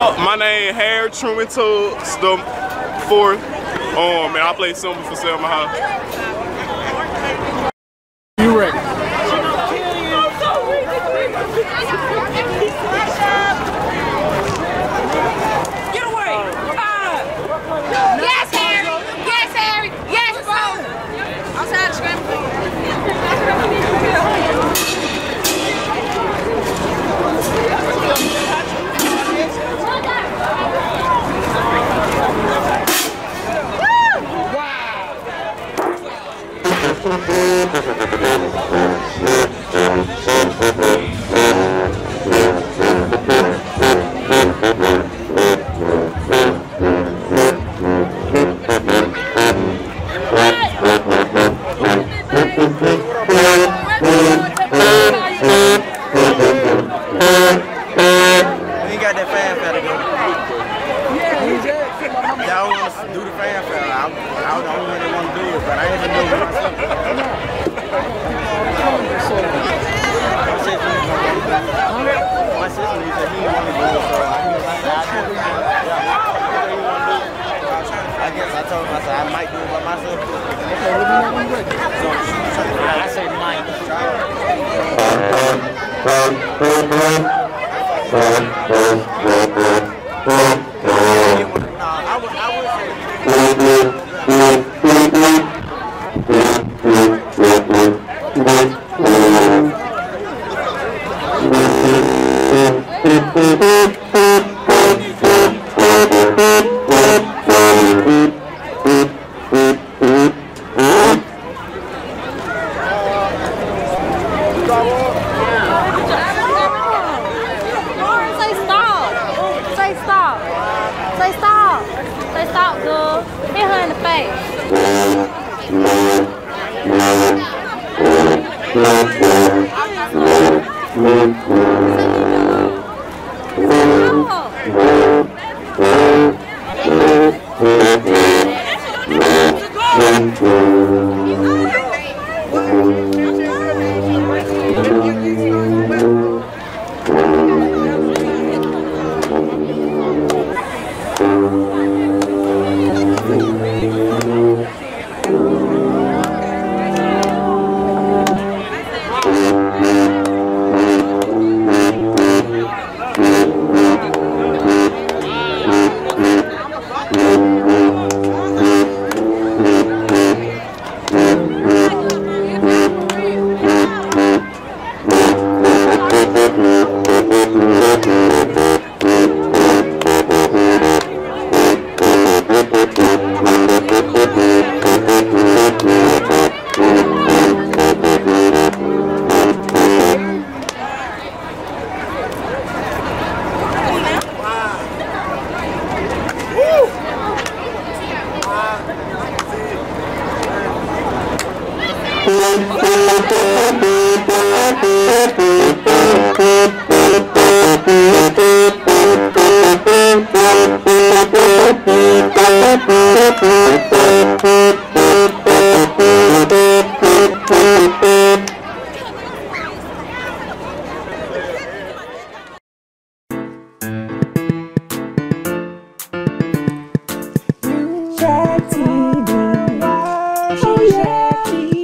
My name Harry Truman Tubbs, the fourth. Um, and I play cymbal for Selma High. Gracias. To do the fanfare. I, I was the only one that want to do it, but I do it myself. My sister said he didn't want to do it, so I guess I, I, yeah, do it. I guess I told him, I I might do it by myself. I say might. I stop. Say stop. Stop. Girl. Hit her in the face. Thank Jackie.